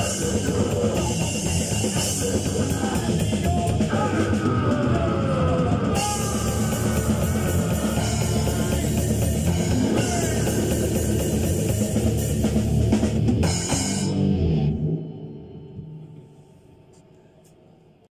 どうも。